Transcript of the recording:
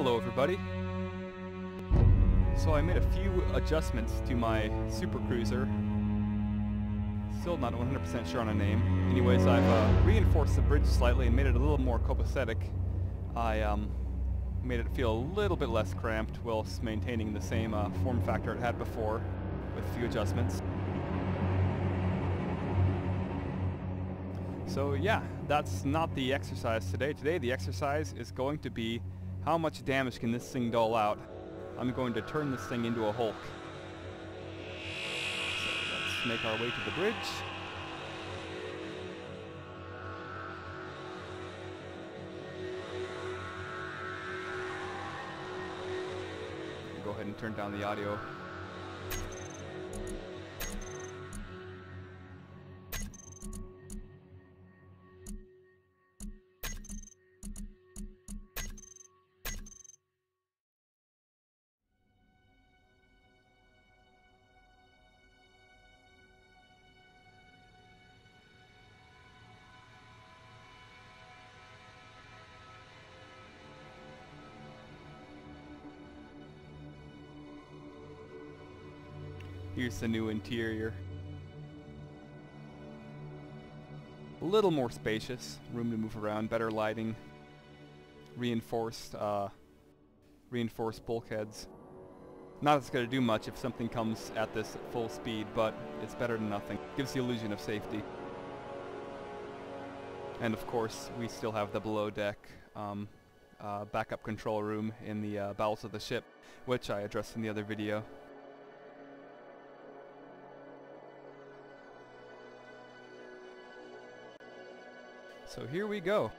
Hello everybody. So I made a few adjustments to my Super Cruiser. Still not 100% sure on a name. Anyways, I've uh, reinforced the bridge slightly and made it a little more copacetic. I um, made it feel a little bit less cramped whilst maintaining the same uh, form factor it had before with a few adjustments. So yeah, that's not the exercise today. Today the exercise is going to be how much damage can this thing dole out. I'm going to turn this thing into a Hulk. So let's make our way to the bridge. Go ahead and turn down the audio Here's the new interior. A little more spacious, room to move around, better lighting, reinforced, uh, reinforced bulkheads. Not that it's going to do much if something comes at this at full speed, but it's better than nothing. Gives the illusion of safety. And of course, we still have the below deck um, uh, backup control room in the uh, bowels of the ship, which I addressed in the other video. So here we go.